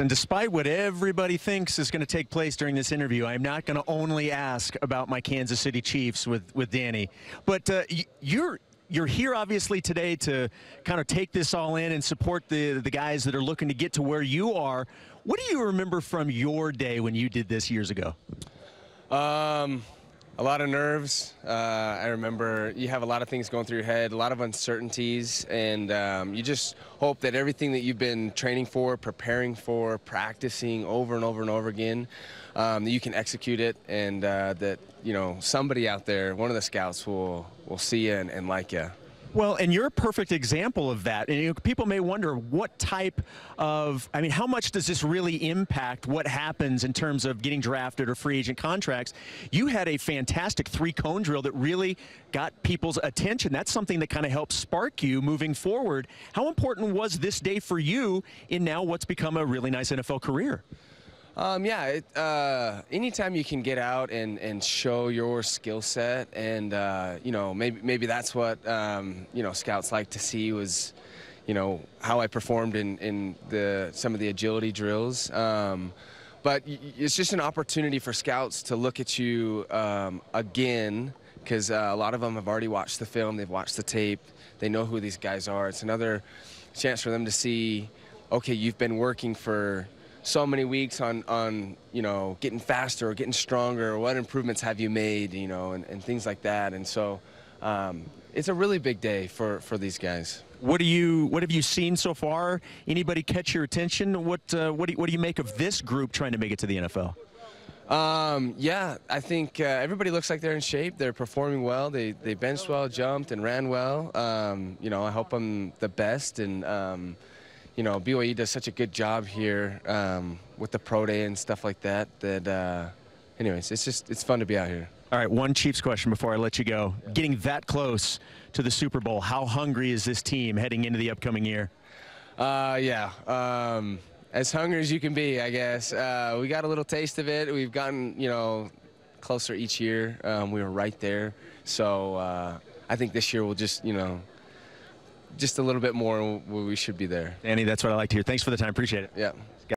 And despite what everybody thinks is going to take place during this interview, I'm not going to only ask about my Kansas City Chiefs with, with Danny. But uh, you're you're here obviously today to kind of take this all in and support the the guys that are looking to get to where you are. What do you remember from your day when you did this years ago? Um, a lot of nerves. Uh, I remember you have a lot of things going through your head, a lot of uncertainties, and um, you just hope that everything that you've been training for, preparing for, practicing over and over and over again, um, that you can execute it, and uh, that you know somebody out there, one of the scouts, will will see you and, and like you. Well, and you're a perfect example of that. And you know, people may wonder what type of, I mean, how much does this really impact what happens in terms of getting drafted or free agent contracts? You had a fantastic three cone drill that really got people's attention. That's something that kind of helped spark you moving forward. How important was this day for you in now what's become a really nice NFL career? Um, yeah, it, uh, anytime you can get out and, and show your skill set, and uh, you know maybe maybe that's what um, you know scouts like to see was, you know how I performed in, in the some of the agility drills. Um, but it's just an opportunity for scouts to look at you um, again because uh, a lot of them have already watched the film, they've watched the tape, they know who these guys are. It's another chance for them to see, okay, you've been working for so many weeks on, on you know, getting faster or getting stronger, or what improvements have you made, you know, and, and things like that. And so um, it's a really big day for, for these guys. What do you what have you seen so far? Anybody catch your attention? What uh, what do you, what do you make of this group trying to make it to the NFL? Um, yeah, I think uh, everybody looks like they're in shape. They're performing well. They they benched well, jumped, and ran well. Um, you know, I hope I'm the best and. Um, you know, BYU does such a good job here um, with the pro day and stuff like that. That, uh, anyways, it's just it's fun to be out here. All right, one Chiefs question before I let you go. Yeah. Getting that close to the Super Bowl, how hungry is this team heading into the upcoming year? Uh, yeah, um, as hungry as you can be, I guess. Uh, we got a little taste of it. We've gotten, you know, closer each year. Um, we were right there, so uh, I think this year we'll just, you know, just a little bit more we should be there. Danny, that's what I like to hear. Thanks for the time. Appreciate it. Yeah.